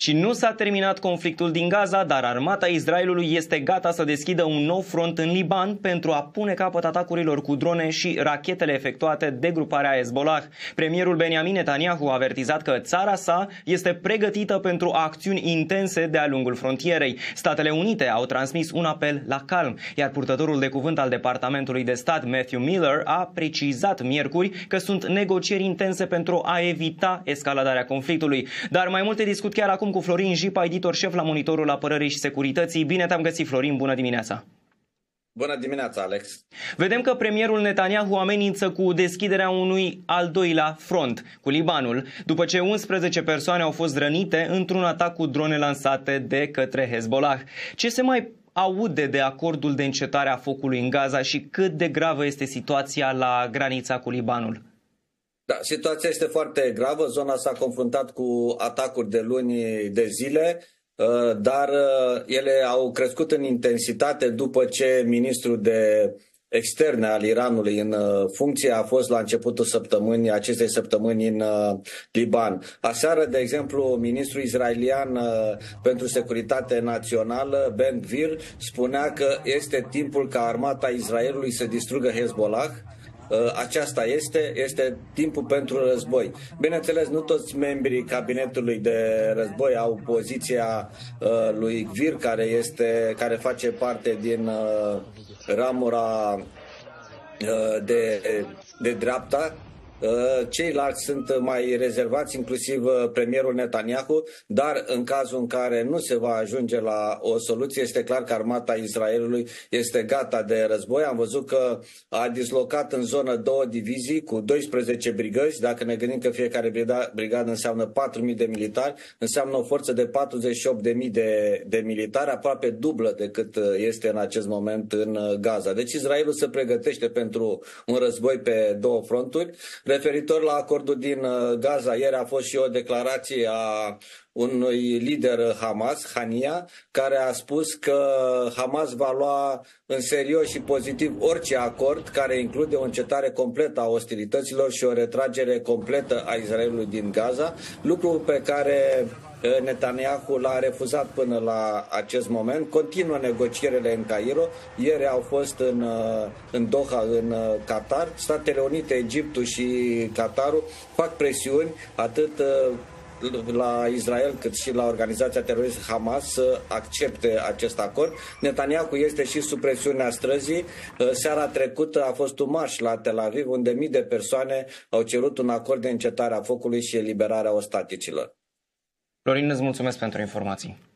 Și nu s-a terminat conflictul din Gaza, dar armata Israelului este gata să deschidă un nou front în Liban pentru a pune capăt atacurilor cu drone și rachetele efectuate de gruparea Hezbollah. Premierul Benjamin Netanyahu a avertizat că țara sa este pregătită pentru acțiuni intense de-a lungul frontierei. Statele Unite au transmis un apel la calm, iar purtătorul de cuvânt al Departamentului de Stat, Matthew Miller, a precizat miercuri că sunt negocieri intense pentru a evita escaladarea conflictului. Dar mai multe discut chiar acum cu Florin Jipa, editor șef la Monitorul Apărării și Securității. Bine te-am găsit, Florin, bună dimineața! Bună dimineața, Alex! Vedem că premierul Netanyahu amenință cu deschiderea unui al doilea front cu Libanul, după ce 11 persoane au fost rănite într-un atac cu drone lansate de către Hezbollah. Ce se mai aude de acordul de încetare a focului în Gaza și cât de gravă este situația la granița cu Libanul? Da, situația este foarte gravă. Zona s-a confruntat cu atacuri de luni de zile, uh, dar uh, ele au crescut în intensitate după ce ministrul de externe al Iranului în uh, funcție a fost la începutul săptămânii, acestei săptămâni în Liban. Aseară, de exemplu, ministrul israelian pentru securitate națională, Ben Gvir, spunea că este timpul ca armata Israelului să distrugă Hezbollah, Uh, aceasta este, este timpul pentru război. Bineînțeles, nu toți membrii cabinetului de război au poziția uh, lui Gvir, care, este, care face parte din uh, ramura de, de dreapta Uh, ceilalți sunt mai rezervați, inclusiv uh, premierul Netanyahu, dar în cazul în care nu se va ajunge la o soluție, este clar că armata Israelului este gata de război. Am văzut că a dislocat în zonă două divizii cu 12 brigăzi. Dacă ne gândim că fiecare brigadă înseamnă 4.000 de militari, înseamnă o forță de 48.000 de, de militari, aproape dublă decât uh, este în acest moment în Gaza. Deci Israelul se pregătește pentru un război pe două fronturi. Referitor la acordul din uh, Gaza, ieri a fost și o declarație a unui lider Hamas, Hania, care a spus că Hamas va lua în serios și pozitiv orice acord care include o încetare completă a ostilităților și o retragere completă a Israelului din Gaza, lucru pe care Netanyahu l-a refuzat până la acest moment. Continuă negocierile în Cairo. Ieri au fost în, uh, în Doha, în uh, Qatar. Statele Unite, Egiptul și Qatarul fac presiuni atât uh, la Israel cât și la organizația teroristă Hamas să accepte acest acord. Netanyahu este și sub presiunea străzii. Seara trecută a fost un marș la Tel Aviv unde mii de persoane au cerut un acord de încetare a focului și eliberarea ostaticilor. Florin, îți mulțumesc pentru informații.